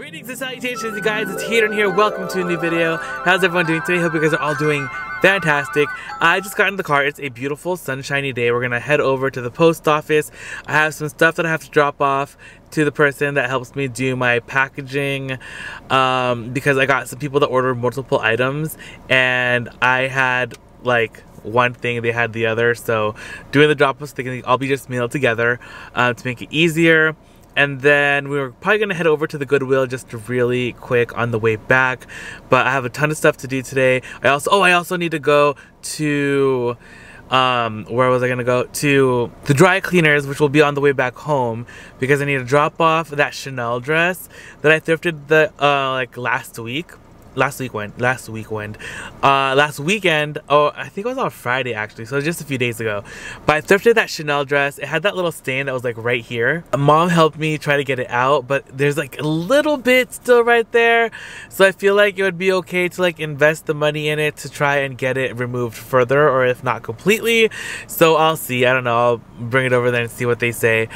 Greetings and salutations you guys, it's Hadrian here, welcome to a new video. How's everyone doing today? Hope you guys are all doing fantastic. I just got in the car, it's a beautiful sunshiny day. We're gonna head over to the post office. I have some stuff that I have to drop off to the person that helps me do my packaging um, because I got some people that ordered multiple items and I had like one thing they had the other so doing the drop was thinking I'll be just mailed together uh, to make it easier and then we were probably gonna head over to the Goodwill just really quick on the way back but I have a ton of stuff to do today. I also oh I also need to go to um, where was I gonna go? To the dry cleaners which will be on the way back home because I need to drop off that Chanel dress that I thrifted the uh, like last week last week went last week went uh last weekend oh i think it was on friday actually so just a few days ago. But i thrifted that chanel dress. It had that little stain that was like right here. Mom helped me try to get it out but there's like a little bit still right there. So i feel like it would be okay to like invest the money in it to try and get it removed further or if not completely. So i'll see. I don't know. I'll bring it over there and see what they say.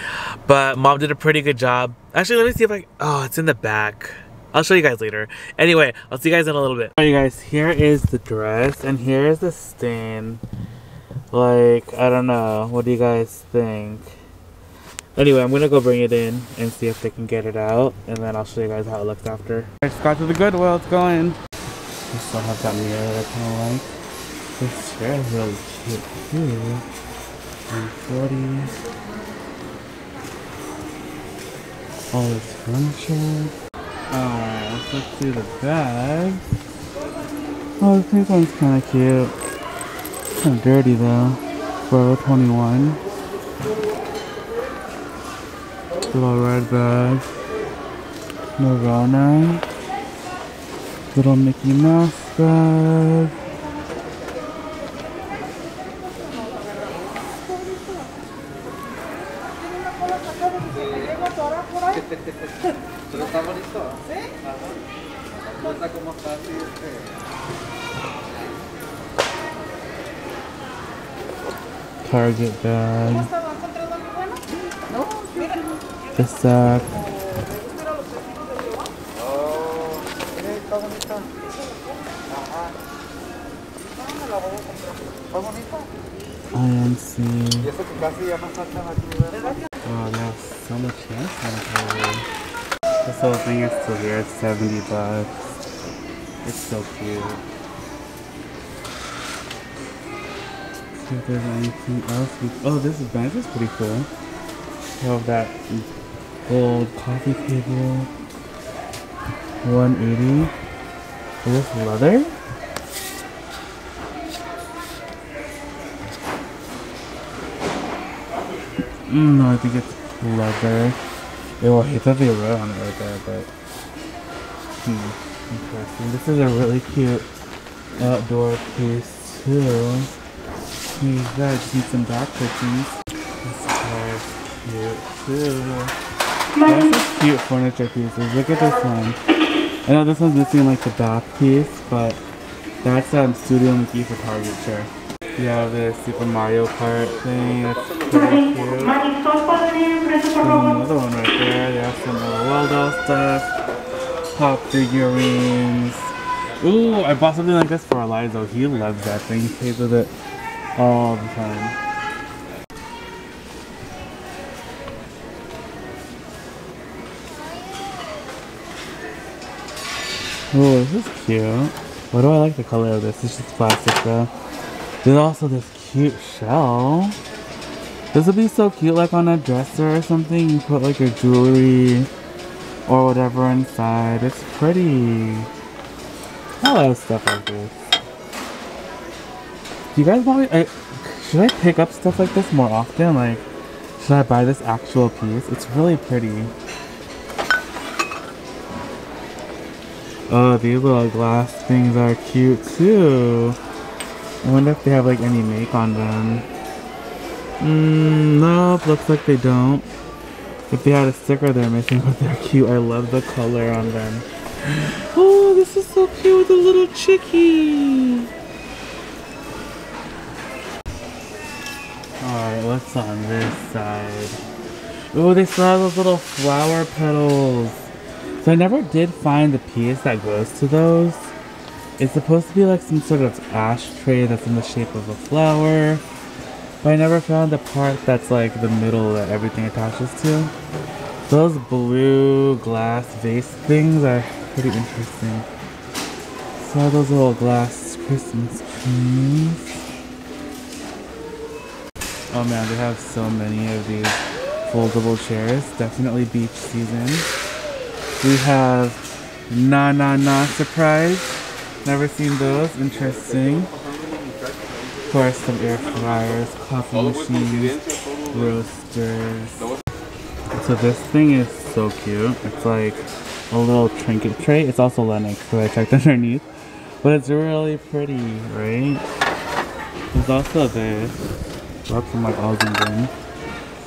But mom did a pretty good job. Actually let me see if i oh it's in the back I'll show you guys later. Anyway, I'll see you guys in a little bit. Alright you guys, here is the dress and here is the stain. Like, I don't know. What do you guys think? Anyway, I'm gonna go bring it in and see if they can get it out and then I'll show you guys how it looks after. I just got to the Goodwill, it's going. I still have that mirror that I kinda like. This chair is really cute too. And 40. All this furniture. Let's through the bags. Oh, this one's kind of cute. Kind of dirty though. Forever 21. Little red bag. Morona. Little Mickey Mouse bag. Casi ya no faltan aquí, ¿verdad? Oh, they have so much Samsung This whole thing is still here. It's 70 bucks. It's so cute. See if there's anything else. We, oh, this bench is pretty cool. We have that gold coffee table. 180. Is this leather? Mm, no, I think it's leather. It well, he thought they wrote on it right there, but... Hmm, interesting. This is a really cute outdoor piece, too. You guys see some back cushions. This is cute, too. Lots of cute furniture pieces. Look at this one. I know this one's missing, like, the back piece, but that's um, Studio McGee for Target chair. You have this Super Mario Kart thing. That's pretty cute. Another one right there. They have some little Waldo stuff. Pop figurines. Ooh, I bought something like this for Elijah. He loves that thing. He plays with it all the time. Oh, this is cute. Why do I like the color of this? It's just plastic though. There's also this cute shell. This would be so cute like on a dresser or something. You put like your jewelry or whatever inside. It's pretty. I love stuff like this. Do you guys want me? I, should I pick up stuff like this more often? Like, should I buy this actual piece? It's really pretty. Oh, these little glass things are cute too. I wonder if they have like any make on them. Mmm, nope, looks like they don't. If they had a sticker they're missing, but they're cute. I love the color on them. Oh, this is so cute with a little chickie. Alright, what's on this side? Oh, they still have those little flower petals. So I never did find the piece that goes to those. It's supposed to be like some sort of ashtray that's in the shape of a flower. But I never found the part that's like the middle that everything attaches to. Those blue glass vase things are pretty interesting. So those little glass Christmas trees. Oh man, they have so many of these foldable chairs. Definitely beach season. We have Na Na Na Surprise. Never seen those. Interesting. Of course, some air fryers, coffee machines, roasters. So this thing is so cute. It's like a little trinket tray. It's also Lenox, so I checked underneath. But it's really pretty, right? There's also this. Lots of like all zoomed in.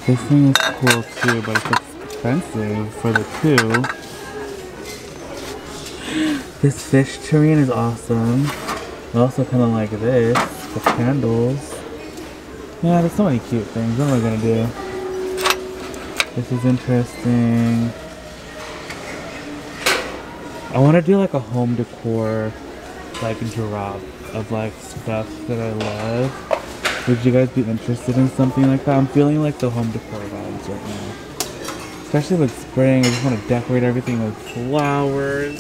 This thing is cool too, but it's expensive for the two. This fish tureen is awesome. I also kind of like this, the candles. Yeah, there's so many cute things. What am I gonna do? This is interesting. I want to do like a home decor, like drop of like stuff that I love. Would you guys be interested in something like that? I'm feeling like the home decor vibes right now. Especially with spring, I just want to decorate everything with flowers.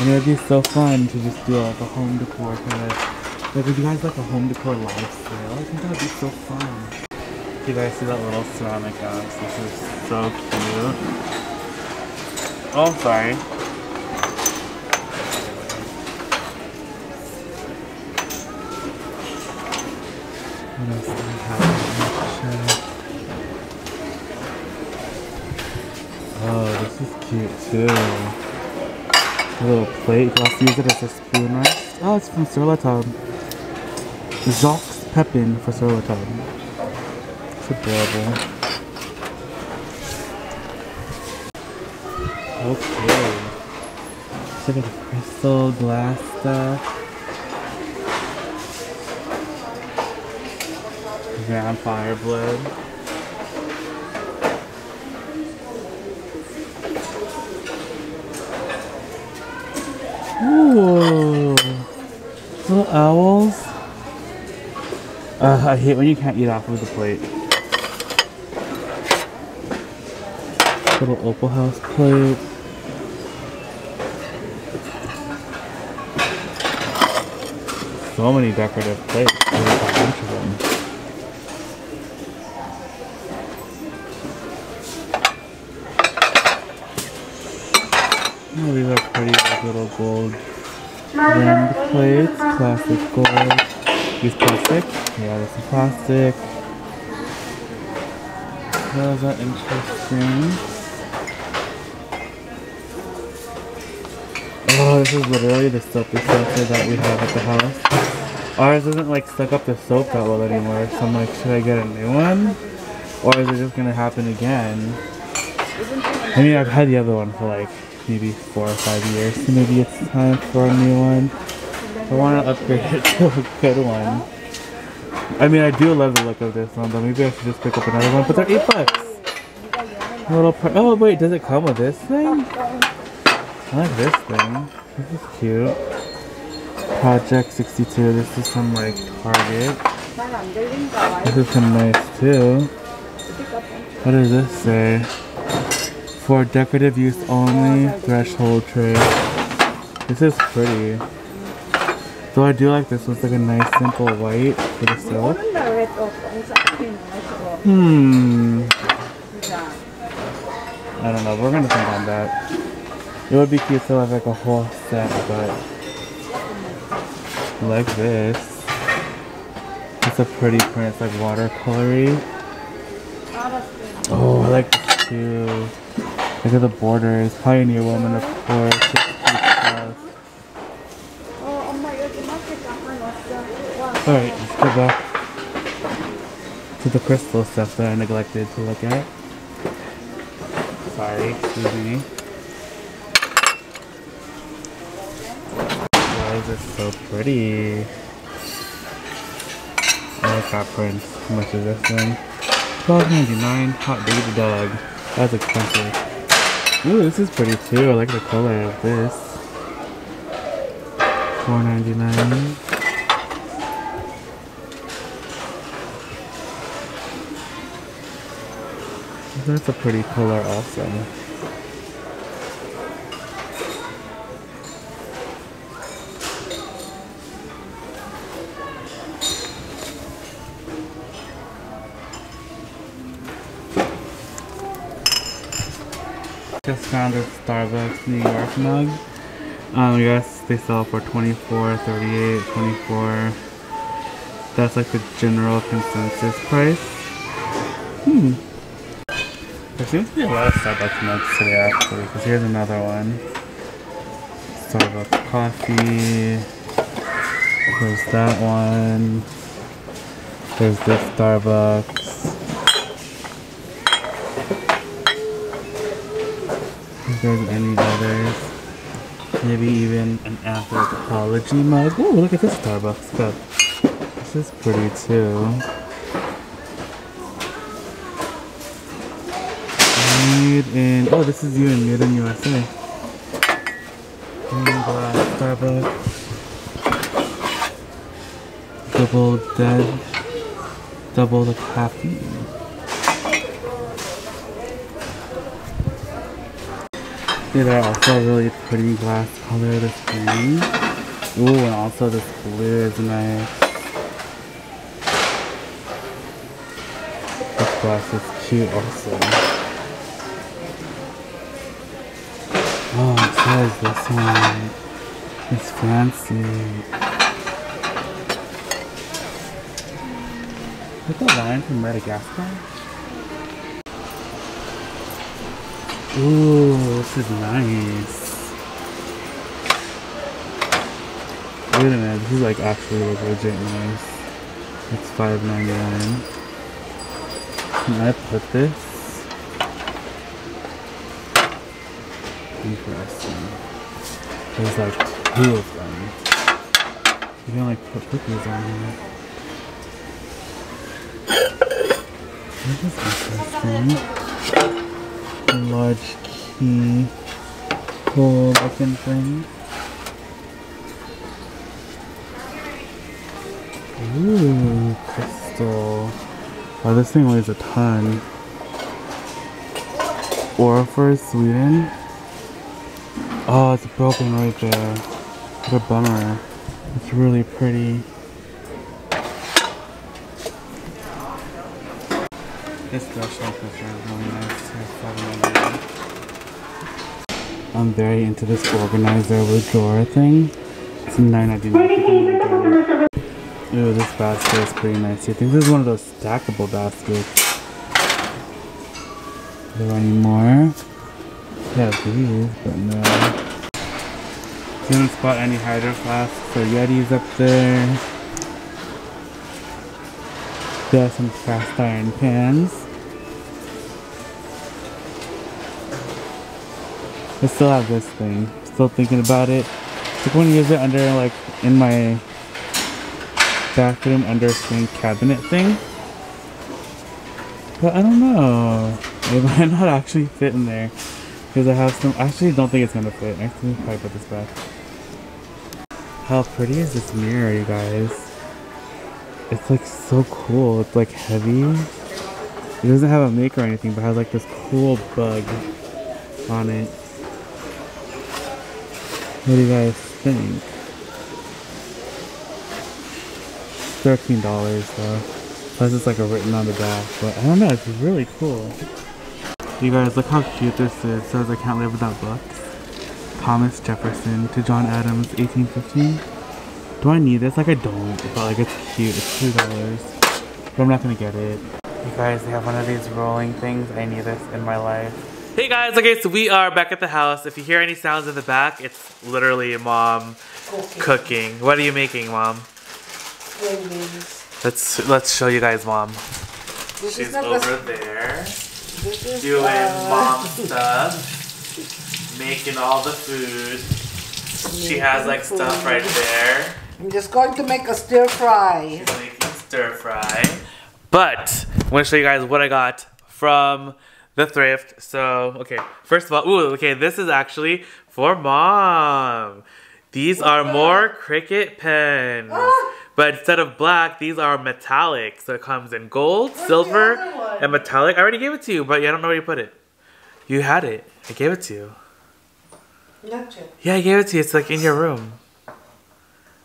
And it would be so fun to just do like a home decor kind of. Like, would you guys like a home decor lifestyle? I think that would be so fun. You guys see that little ceramic axe? This is so cute. Oh, sorry. Too. A little plate. You also use it as a spoon, right? Oh, it's from Sur La Table. Jacques Pepin for Sur La Table. It's adorable. Okay. Look at the crystal glass stuff. Vampire blood. Ooh. Little owls. Uh, I hate when you can't eat off of the plate. Little Opal House plate. So many decorative plates. There's a bunch of them. Plates. Classic gold. Use plastic? Yeah, this is plastic. Those are interesting. Oh, this is literally the soapy saucer that we have at the house. Ours isn't like stuck up the soap that well anymore, so I'm like, should I get a new one? Or is it just gonna happen again? I mean, I've had the other one for like maybe four or five years, so maybe it's time for a new one. I want to upgrade it to a good one. I mean, I do love the look of this one, but maybe I should just pick up another one. But they're 8 bucks. A little part. Oh, wait, does it come with this thing? I like this thing. This is cute. Project 62. This is from like Target. This is some nice too. What does this say? For decorative use only, threshold tray. This is pretty. So I do like this. It's like a nice simple white for the silk. Hmm. I don't know. We're gonna think on that. It would be cute to have like a whole set, but like this. It's a pretty print. It's like watercolory. Oh, I like this too. Look at the borders. Pioneer Woman, of course. Alright, let's go back to the crystal stuff that I neglected to look at. Sorry, excuse me. Why is this so pretty? I like our prints. How much is this one? $12.99. Hot baby dog. That's expensive. Ooh, this is pretty too. I like the color of this. $4.99. That's a pretty color also. Just found this Starbucks New York mug. Um, guess they sell for 24 38 24 That's like the general consensus price. Hmm. Seems to be a lot of Starbucks mugs today actually, because here's another one. Starbucks coffee. There's that one. There's this Starbucks. If there's any others. Maybe even an Anthropologie mug. Oh, look at this Starbucks cup. This is pretty too. Made in, oh, this is even made in USA. Glass Starbucks. Double dead. Double the caffeine. These are also really pretty glass color, this green. Ooh, and also this blue is nice. This glass is cute also. This one. It's fancy. Is that line from Madagascar? Ooh, this is nice. Wait a minute, this is like actually like legit nice. It's five ninety nine. Can I put this? Interesting. There's like two of them. You can like put cookies on here. This is interesting a large key hole looking thing. Ooh, crystal. Oh, this thing weighs a ton. Orrefors Sweden. Oh, it's broken right there. What a bummer. It's really pretty. This brush like is really nice. I'm very into this organizer with drawer thing. It's $9.99. Ooh, this basket is pretty nice. I think this is one of those stackable baskets. Are there any more? Yeah, these, but no. Didn't spot any hydro flasks or Yetis up there. There are some cast iron pans. I still have this thing. Still thinking about it. Took one to use it under like in my bathroom under sink cabinet thing. But I don't know. It might not actually fit in there. Because I have some I actually don't think it's gonna fit. I think probably put this back. How pretty is this mirror, you guys? It's like so cool. It's like heavy. It doesn't have a make or anything, but has like this cool bug on it. What do you guys think? Thirteen dollars though. Plus it's like a written on the back, but I don't know, it's really cool. You guys look how cute this is. It says I can't live without books. Thomas Jefferson to John Adams, 1815. Do I need this? Like I don't, but like it's cute. It's two dollars. But I'm not gonna get it. You guys, they have one of these rolling things. I need this in my life. Hey guys, okay, so we are back at the house. If you hear any sounds in the back, it's literally mom cooking. cooking. What are you making, mom? Let's let's show you guys, mom. This She's over there doing mom stuff, making all the food. She has like stuff right there. I'm just going to make a stir fry. She's making stir fry. But I'm gonna show you guys what I got from the thrift. So, okay, first of all, ooh, okay, this is actually for mom. These are more Cricut pens. Ah! But instead of black, these are metallic. So it comes in gold, silver, and metallic. I already gave it to you, but I don't know where you put it. You had it. I gave it to you. Not yet. Yeah, I gave it to you. It's like in your room.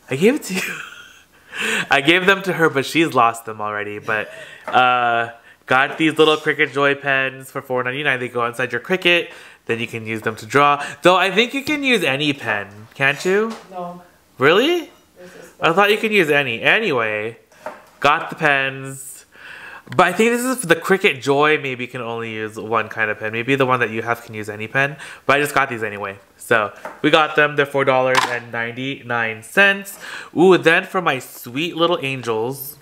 I gave it to you. I gave them to her, but she's lost them already. But uh, got these little Cricut Joy pens for $4.99. They go inside your Cricut. Then you can use them to draw. Though I think you can use any pen, can't you? No. Really? I thought you could use any. Anyway, got the pens. But I think this is for the Cricut Joy. Maybe can only use one kind of pen. Maybe the one that you have can use any pen. But I just got these anyway. So we got them. They're four dollars and ninety nine cents. Ooh, then for my sweet little angels,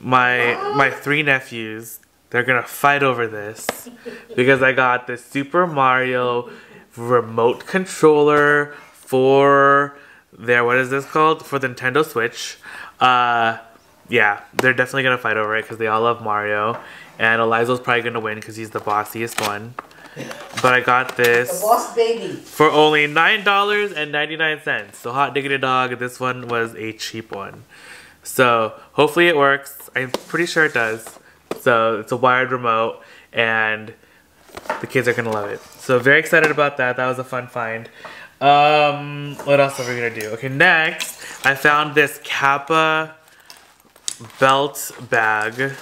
my my three nephews, they're gonna fight over this because I got the Super Mario remote controller for their what is this called for the Nintendo Switch. Uh, yeah, they're definitely gonna fight over it because they all love Mario, and Elijah's probably gonna win because he's the bossiest one. But I got this boss baby. for only nine dollars and ninety nine cents. So hot diggity dog, this one was a cheap one. So hopefully it works. I'm pretty sure it does. So it's a wired remote and the kids are gonna love it. So very excited about that. That was a fun find. Um, what else are we gonna do? Okay, next I found this Kappa belt bag.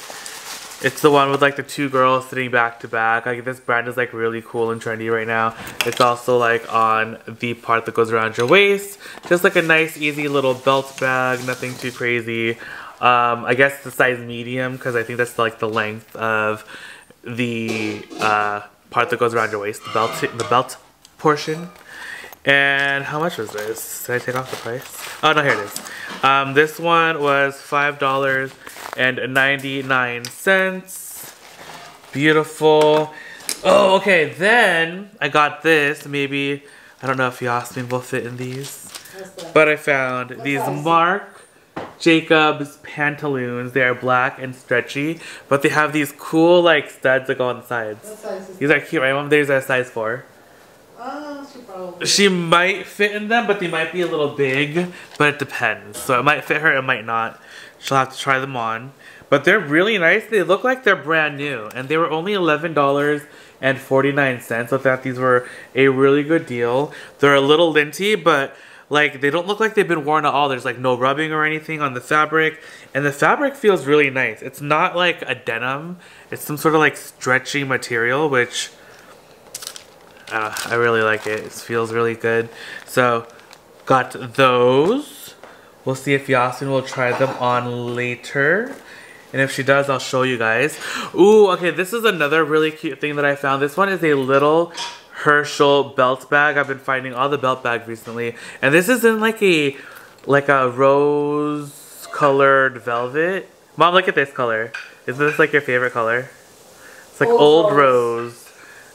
It's the one with like the two girls sitting back to back. Like this brand is like really cool and trendy right now. It's also like on the part that goes around your waist. Just like a nice easy little belt bag, nothing too crazy. Um, I guess the size medium because I think that's like the length of the uh, part that goes around your waist, the belt, the belt portion. And how much was this? Did I take off the price? Oh no, here it is. Um, this one was five dollars and ninety nine cents. Beautiful. Oh, okay. Then I got this. Maybe I don't know if Yasmeen will fit in these, but I found these size? Marc Jacobs pantaloons. They are black and stretchy, but they have these cool like studs that go on the sides. What size is These are cute, right? Mom, there's a size four. Ah, she probably. She might fit in them, but they might be a little big, but it depends. So it might fit her, it might not. She'll have to try them on. But they're really nice. They look like they're brand new, and they were only $11.49. So I thought these were a really good deal. They're a little linty, but like they don't look like they've been worn at all. There's like no rubbing or anything on the fabric, and the fabric feels really nice. It's not like a denim. It's some sort of like stretchy material, which uh, I really like it. It feels really good. So, got those. We'll see if Yasmeen will try them on later. And if she does, I'll show you guys. Ooh, okay, this is another really cute thing that I found. This one is a little Herschel belt bag. I've been finding all the belt bags recently. And this is in like a, like a rose colored velvet. Mom, look at this color. Isn't this like your favorite color? It's like Old old rose. rose.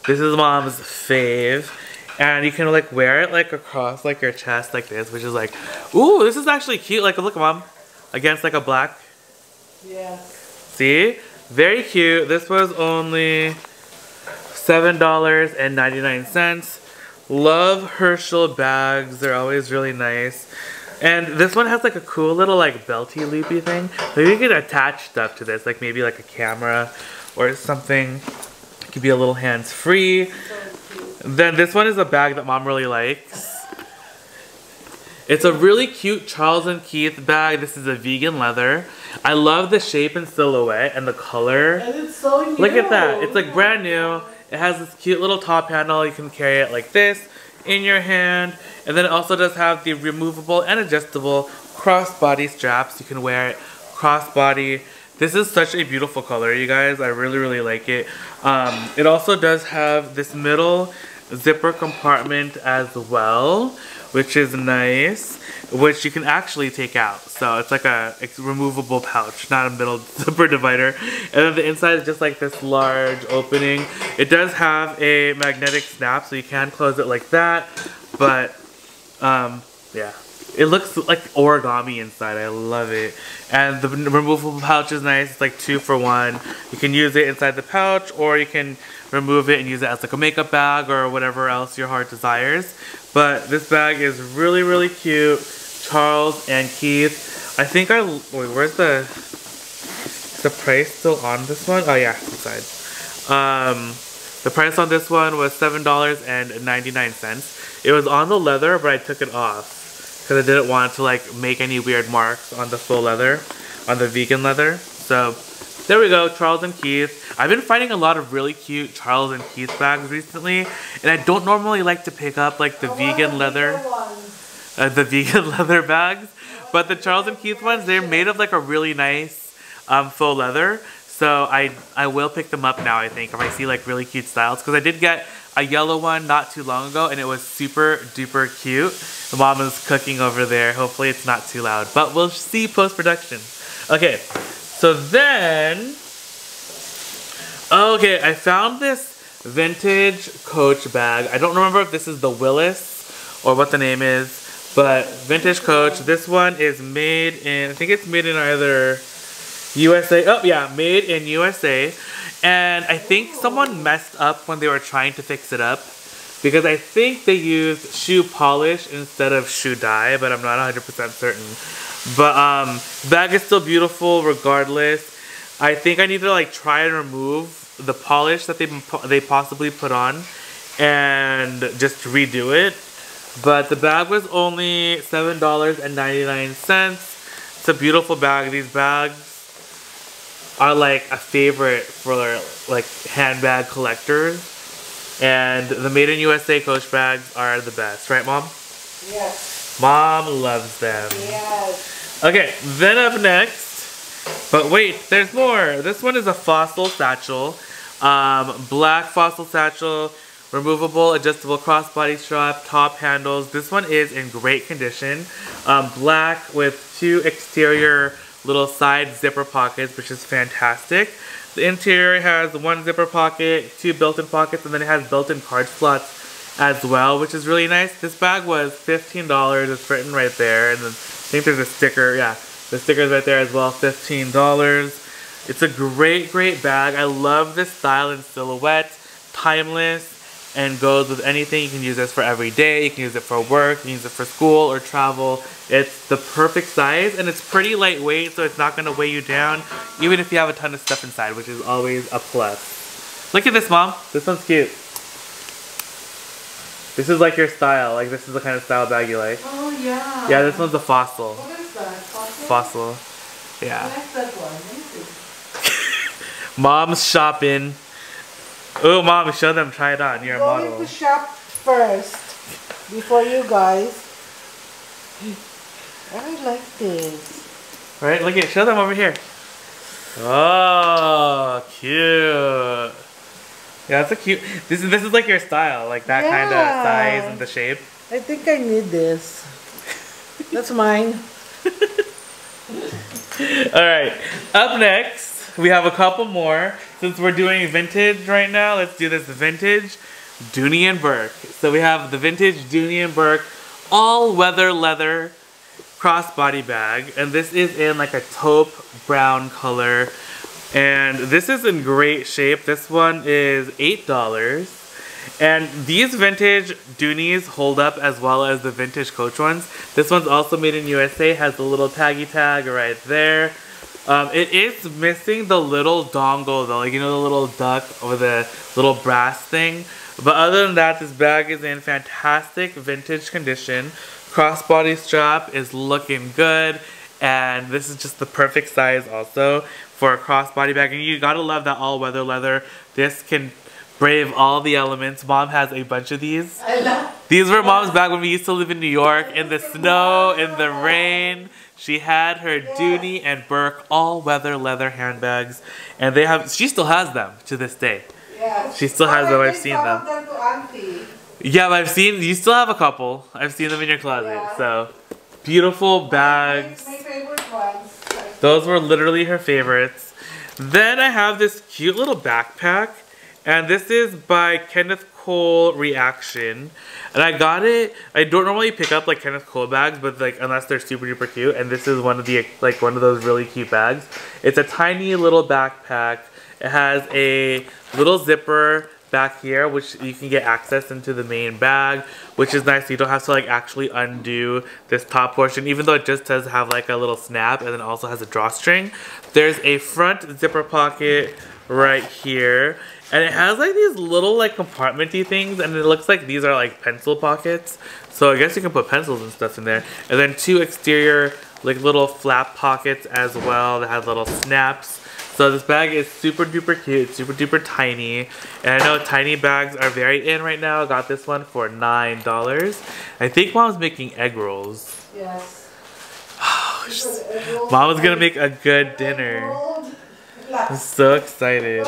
This is mom's fave. And you can like wear it like across like your chest like this, which is like, ooh, this is actually cute. Like look mom, against like a black. Yes. See? Very cute. This was only $7.99. Love Herschel bags. They're always really nice. And this one has like a cool little like belty loopy thing. Maybe you could attach stuff to this, like maybe like a camera or something. Could be a little hands free. So. Then this one is a bag that mom really likes. It's a really cute Charles and Keith bag. This is a vegan leather. I love the shape and silhouette and the color. And it's so new. Look at that. It's like brand new. It has this cute little top handle. You can carry it like this in your hand. And then it also does have the removable and adjustable crossbody straps. You can wear it crossbody. This is such a beautiful color, you guys. I really, really like it. Um, it also does have this middle zipper compartment as well, which is nice, which you can actually take out. So it's like a it's removable pouch, not a middle zipper divider. And then the inside is just like this large opening. It does have a magnetic snap, so you can close it like that. But um, yeah, It looks like origami inside. I love it. And the removable pouch is nice. It's like two for one. You can use it inside the pouch or you can remove it and use it as like a makeup bag or whatever else your heart desires. But this bag is really, really cute. Charles and Keith. I think I, wait, where's the, the price still on this one? Oh yeah, inside. Um, the price on this one was $7.99. It was on the leather, but I took it off because I didn't want to like make any weird marks on the faux leather, on the vegan leather. So there we go, Charles and Keith. I've been finding a lot of really cute Charles and Keith bags recently, and I don't normally like to pick up like the vegan leather, uh, the vegan leather bags, but the Charles and Keith ones, they're made of like a really nice um, faux leather. So I I will pick them up now. I think if I see like really cute styles, because I did get a yellow one not too long ago and it was super duper cute. The mom is cooking over there. Hopefully it's not too loud, but we'll see post-production. Okay, so then, okay, I found this vintage Coach bag. I don't remember if this is the Willis or what the name is, but vintage Coach. This one is made in, I think it's made in either USA, oh yeah, made in USA. And I think someone messed up when they were trying to fix it up because I think they used shoe polish instead of shoe dye, but I'm not 100% certain. But um, bag is still beautiful regardless. I think I need to like try and remove the polish that they they possibly put on and just redo it. But the bag was only $7.99. It's a beautiful bag. These bags are like a favorite for like handbag collectors. And the Made in USA Coach bags are the best, right mom? Yes. Mom loves them. Yes. Okay, then up next, but wait, there's more. This one is a fossil satchel. Um, black fossil satchel, removable adjustable crossbody strap, top handles. This one is in great condition. Um, black with two exterior little side zipper pockets, which is fantastic. The interior has one zipper pocket, two built-in pockets, and then it has built-in card slots as well, which is really nice. This bag was $15. It's written right there. And then I think there's a sticker. Yeah, the sticker's right there as well, $15. It's a great, great bag. I love this style and silhouette. Timeless and goes with anything. You can use this for every day. You can use it for work. You can use it for school or travel. It's the perfect size and it's pretty lightweight so it's not going to weigh you down even if you have a ton of stuff inside which is always a plus. Look at this mom. This one's cute. This is like your style. Like this is the kind of style bag you like. Oh yeah. Yeah, this one's a fossil. What is that? Fossil? Fossil. Yeah. I like one. Let me see. Mom's shopping. Oh, mom, show them. Try it on. You're a Going model. to shop first before you guys. I like this. Right? Look at show them over here. Oh, cute. Yeah, that's a cute. This is this is like your style, like that kind of size and the shape. I think I need this. That's mine. All right. Up next, we have a couple more. Since we're doing vintage right now, let's do this vintage Dooney and Bourke. So we have the vintage Dooney and Bourke all-weather leather crossbody bag, and this is in like a taupe brown color. And this is in great shape. This one is eight dollars. And these vintage Doonies hold up as well as the vintage Coach ones. This one's also made in USA, has the little taggy tag right there. Um, it is missing the little dongle though, like you know the little duck or the little brass thing. But other than that, this bag is in fantastic vintage condition. Crossbody strap is looking good. And this is just the perfect size also for a crossbody bag. And you gotta love that all-weather leather. This can brave all the elements. Mom has a bunch of these. I love These were mom's bag when we used to live in New York in the snow, in the rain. She had her Dooney and Bourke all-weather leather handbags, and they have. She still has them to this day. Yes. She still has them, I've seen them. them. Yeah, but I've seen. You still have a couple. I've seen them in your closet. Yeah. So beautiful bags. My, my favorite ones. Those were literally her favorites. Then I have this cute little backpack, and this is by Kenneth Cole reaction. And I got it. I don't normally pick up like Kenneth Cole bags, but like unless they're super duper cute. And this is one of the like one of those really cute bags. It's a tiny little backpack. It has a little zipper back here, which you can get access into the main bag, which is nice. You don't have to like actually undo this top portion, even though it just does have like a little snap and then also has a drawstring. There's a front zipper pocket right here. And it has like these little like compartmenty things and it looks like these are like pencil pockets. So I guess you can put pencils and stuff in there. And then two exterior like little flap pockets as well that have little snaps. So this bag is super duper cute, super duper tiny. And I know tiny bags are very in right now. I got this one for $9. I think mom's making egg rolls. Yes. Mom was gonna make a good dinner. I'm so excited.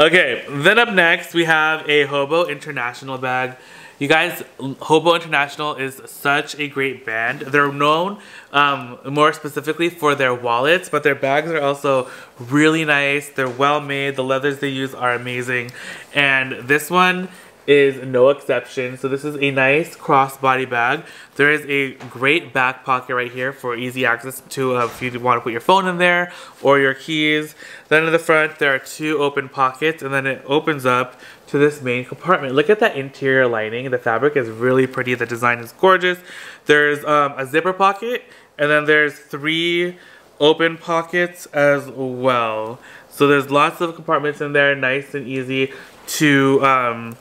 Okay, then up next we have a Hobo International bag. You guys, Hobo International is such a great band. They're known um, more specifically for their wallets, but their bags are also really nice. They're well made. The leathers they use are amazing. And this one is no exception. So this is a nice crossbody bag. There is a great back pocket right here for easy access to uh, if you want to put your phone in there or your keys. Then in the front there are two open pockets and then it opens up to this main compartment. Look at that interior lining. The fabric is really pretty. The design is gorgeous. There's um, a zipper pocket and then there's three open pockets as well. So there's lots of compartments in there, nice and easy to um,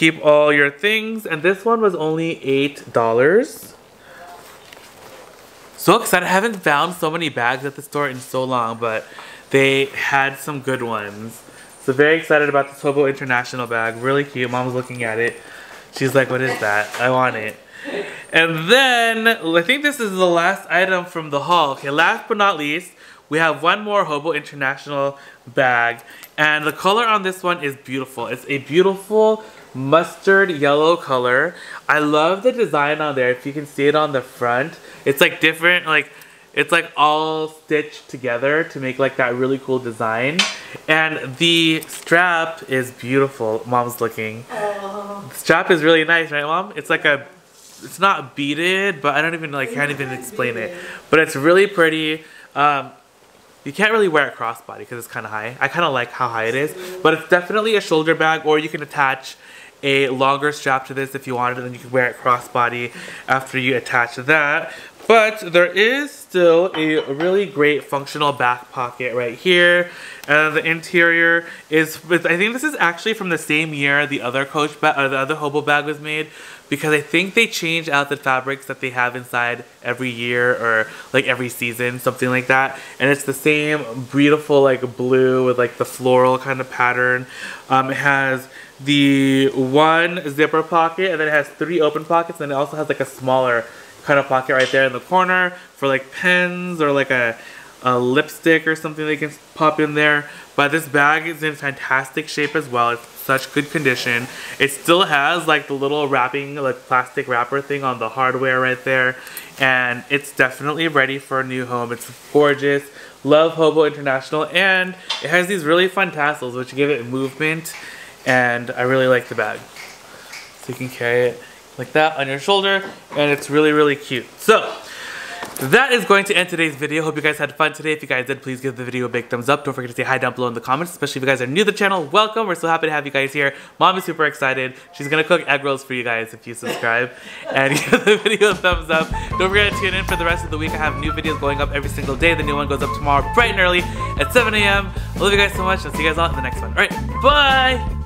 keep all your things. And this one was only $8. So excited. I haven't found so many bags at the store in so long, but they had some good ones. So very excited about this Hobo International bag. Really cute. Mom's looking at it. She's like, what is that? I want it. And then, I think this is the last item from the haul. Okay, last but not least, we have one more Hobo International bag. And the color on this one is beautiful. It's a beautiful mustard yellow color. I love the design on there. If you can see it on the front, it's like different, like it's like all stitched together to make like that really cool design. And the strap is beautiful. Mom's looking. The strap is really nice, right, Mom? It's like a, it's not beaded, but I don't even like can't even explain it. But it's really pretty. Um, you can't really wear it crossbody because it's kind of high. I kind of like how high it is, but it's definitely a shoulder bag, or you can attach a longer strap to this if you wanted, and then you can wear it crossbody after you attach that. But there is still a really great functional back pocket right here. And the interior is, I think this is actually from the same year the other Coach bag, or the other Hobo bag was made because I think they change out the fabrics that they have inside every year or like every season, something like that. And it's the same beautiful like blue with like the floral kind of pattern. Um, it has the one zipper pocket and then it has three open pockets and it also has like a smaller kind of pocket right there in the corner for like pens or like a, a lipstick or something they can pop in there. But this bag is in fantastic shape as well. It's such good condition. It still has like the little wrapping, like plastic wrapper thing on the hardware right there. And it's definitely ready for a new home. It's gorgeous. Love Hobo International. And it has these really fun tassels which give it movement. And I really like the bag. So you can carry it like that on your shoulder. And it's really, really cute. So that is going to end today's video. Hope you guys had fun today. If you guys did, please give the video a big thumbs up. Don't forget to say hi down below in the comments, especially if you guys are new to the channel. Welcome. We're so happy to have you guys here. Mom is super excited. She's going to cook egg rolls for you guys if you subscribe and give the video a thumbs up. Don't forget to tune in for the rest of the week. I have new videos going up every single day. The new one goes up tomorrow bright and early at 7 a.m. I love you guys so much. I'll see you guys all in the next one. All right, bye!